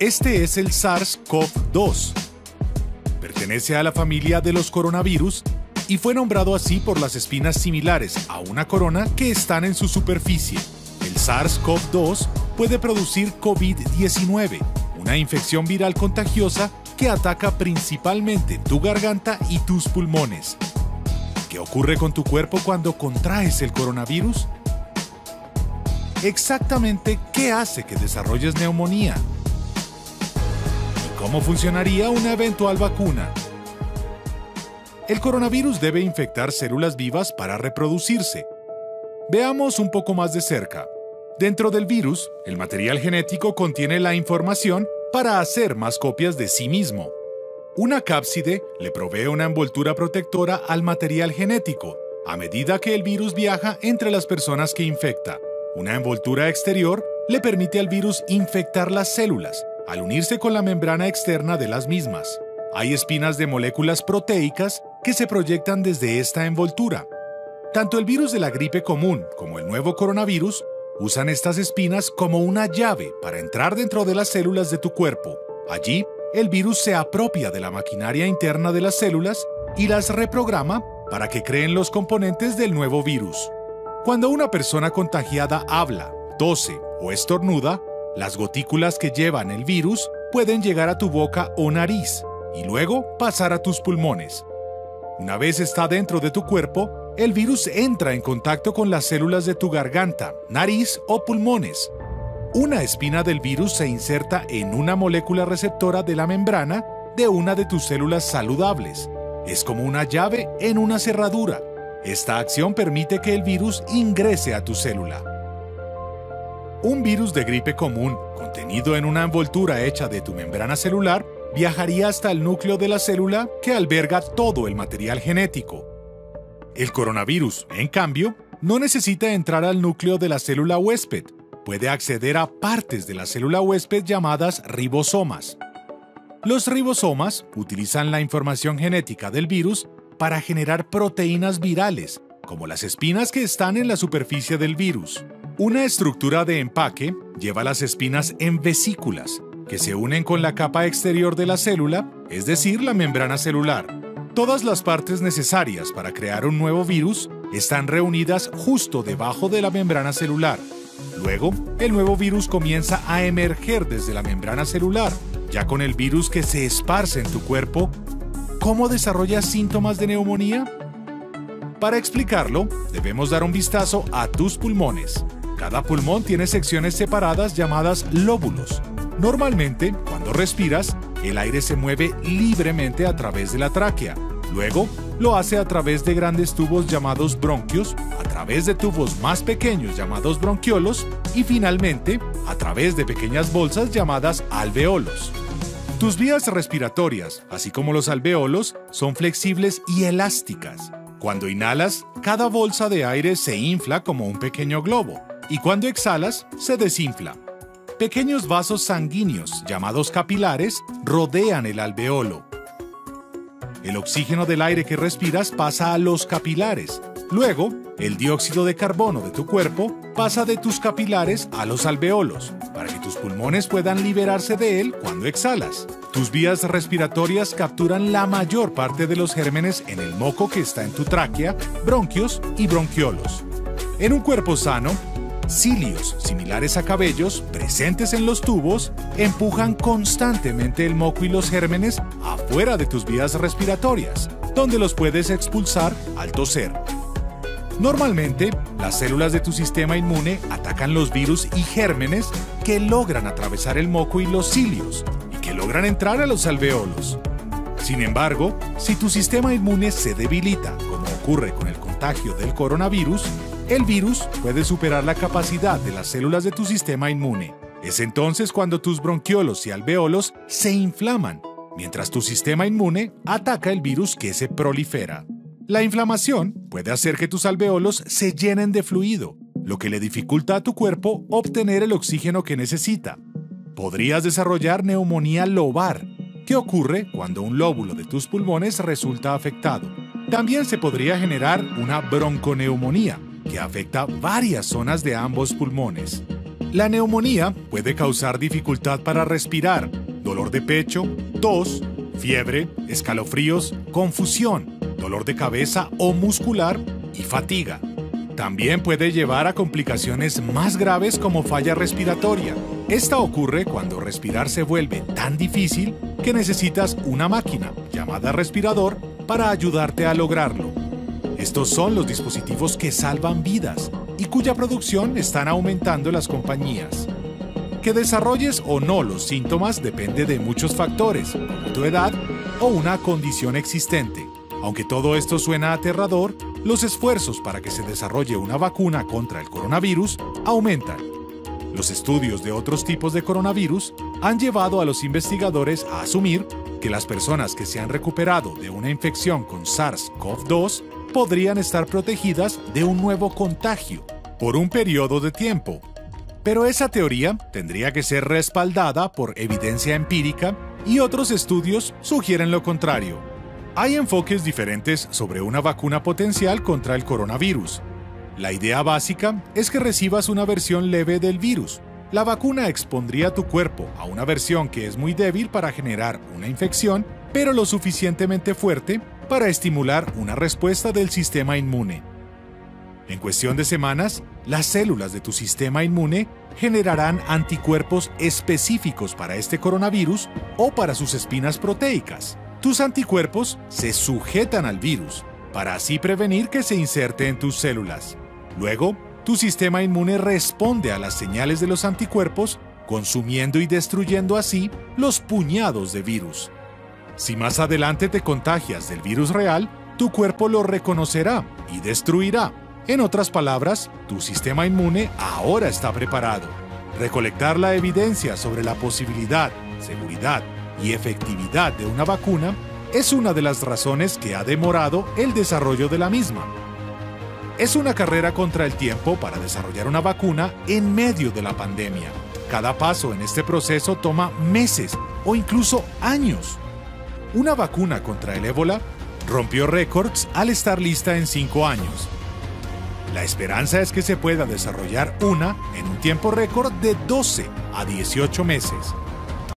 Este es el SARS-CoV-2. Pertenece a la familia de los coronavirus y fue nombrado así por las espinas similares a una corona que están en su superficie. El SARS-CoV-2 puede producir COVID-19, una infección viral contagiosa que ataca principalmente tu garganta y tus pulmones. ¿Qué ocurre con tu cuerpo cuando contraes el coronavirus? Exactamente qué hace que desarrolles neumonía. ¿Y cómo funcionaría una eventual vacuna? El coronavirus debe infectar células vivas para reproducirse. Veamos un poco más de cerca. Dentro del virus, el material genético contiene la información para hacer más copias de sí mismo. Una cápside le provee una envoltura protectora al material genético a medida que el virus viaja entre las personas que infecta. Una envoltura exterior le permite al virus infectar las células al unirse con la membrana externa de las mismas. Hay espinas de moléculas proteicas que se proyectan desde esta envoltura. Tanto el virus de la gripe común como el nuevo coronavirus usan estas espinas como una llave para entrar dentro de las células de tu cuerpo. Allí, el virus se apropia de la maquinaria interna de las células y las reprograma para que creen los componentes del nuevo virus. Cuando una persona contagiada habla, tose o estornuda, las gotículas que llevan el virus pueden llegar a tu boca o nariz y luego pasar a tus pulmones. Una vez está dentro de tu cuerpo, el virus entra en contacto con las células de tu garganta, nariz o pulmones. Una espina del virus se inserta en una molécula receptora de la membrana de una de tus células saludables. Es como una llave en una cerradura. Esta acción permite que el virus ingrese a tu célula. Un virus de gripe común, contenido en una envoltura hecha de tu membrana celular, viajaría hasta el núcleo de la célula que alberga todo el material genético. El coronavirus, en cambio, no necesita entrar al núcleo de la célula huésped, puede acceder a partes de la célula huésped llamadas ribosomas. Los ribosomas utilizan la información genética del virus para generar proteínas virales, como las espinas que están en la superficie del virus. Una estructura de empaque lleva las espinas en vesículas, que se unen con la capa exterior de la célula, es decir, la membrana celular. Todas las partes necesarias para crear un nuevo virus están reunidas justo debajo de la membrana celular. Luego, el nuevo virus comienza a emerger desde la membrana celular, ya con el virus que se esparce en tu cuerpo. ¿Cómo desarrollas síntomas de neumonía? Para explicarlo, debemos dar un vistazo a tus pulmones. Cada pulmón tiene secciones separadas llamadas lóbulos. Normalmente, cuando respiras, el aire se mueve libremente a través de la tráquea. Luego, lo hace a través de grandes tubos llamados bronquios, a través de tubos más pequeños llamados bronquiolos y finalmente a través de pequeñas bolsas llamadas alveolos. Tus vías respiratorias, así como los alveolos, son flexibles y elásticas. Cuando inhalas, cada bolsa de aire se infla como un pequeño globo y cuando exhalas, se desinfla. Pequeños vasos sanguíneos, llamados capilares, rodean el alveolo. El oxígeno del aire que respiras pasa a los capilares. Luego, el dióxido de carbono de tu cuerpo pasa de tus capilares a los alveolos, para que tus pulmones puedan liberarse de él cuando exhalas. Tus vías respiratorias capturan la mayor parte de los gérmenes en el moco que está en tu tráquea, bronquios y bronquiolos. En un cuerpo sano, cilios similares a cabellos presentes en los tubos empujan constantemente el moco y los gérmenes afuera de tus vías respiratorias, donde los puedes expulsar al toser. Normalmente, las células de tu sistema inmune atacan los virus y gérmenes que logran atravesar el moco y los cilios y que logran entrar a los alveolos. Sin embargo, si tu sistema inmune se debilita, como ocurre con el contagio del coronavirus, el virus puede superar la capacidad de las células de tu sistema inmune. Es entonces cuando tus bronquiolos y alveolos se inflaman, mientras tu sistema inmune ataca el virus que se prolifera. La inflamación puede hacer que tus alveolos se llenen de fluido, lo que le dificulta a tu cuerpo obtener el oxígeno que necesita. Podrías desarrollar neumonía lobar, que ocurre cuando un lóbulo de tus pulmones resulta afectado. También se podría generar una bronconeumonía, que afecta varias zonas de ambos pulmones. La neumonía puede causar dificultad para respirar, dolor de pecho, tos, fiebre, escalofríos, confusión, dolor de cabeza o muscular y fatiga. También puede llevar a complicaciones más graves como falla respiratoria. Esta ocurre cuando respirar se vuelve tan difícil que necesitas una máquina, llamada respirador, para ayudarte a lograrlo. Estos son los dispositivos que salvan vidas y cuya producción están aumentando las compañías. Que desarrolles o no los síntomas depende de muchos factores, como tu edad o una condición existente. Aunque todo esto suena aterrador, los esfuerzos para que se desarrolle una vacuna contra el coronavirus aumentan. Los estudios de otros tipos de coronavirus han llevado a los investigadores a asumir que las personas que se han recuperado de una infección con SARS-CoV-2 podrían estar protegidas de un nuevo contagio por un periodo de tiempo. Pero esa teoría tendría que ser respaldada por evidencia empírica y otros estudios sugieren lo contrario. Hay enfoques diferentes sobre una vacuna potencial contra el coronavirus. La idea básica es que recibas una versión leve del virus. La vacuna expondría tu cuerpo a una versión que es muy débil para generar una infección, pero lo suficientemente fuerte para estimular una respuesta del sistema inmune. En cuestión de semanas, las células de tu sistema inmune generarán anticuerpos específicos para este coronavirus o para sus espinas proteicas. Tus anticuerpos se sujetan al virus para así prevenir que se inserte en tus células. Luego, tu sistema inmune responde a las señales de los anticuerpos, consumiendo y destruyendo así los puñados de virus. Si más adelante te contagias del virus real, tu cuerpo lo reconocerá y destruirá. En otras palabras, tu sistema inmune ahora está preparado. Recolectar la evidencia sobre la posibilidad, seguridad y efectividad de una vacuna es una de las razones que ha demorado el desarrollo de la misma. Es una carrera contra el tiempo para desarrollar una vacuna en medio de la pandemia. Cada paso en este proceso toma meses o incluso años. Una vacuna contra el ébola rompió récords al estar lista en cinco años. La esperanza es que se pueda desarrollar una en un tiempo récord de 12 a 18 meses.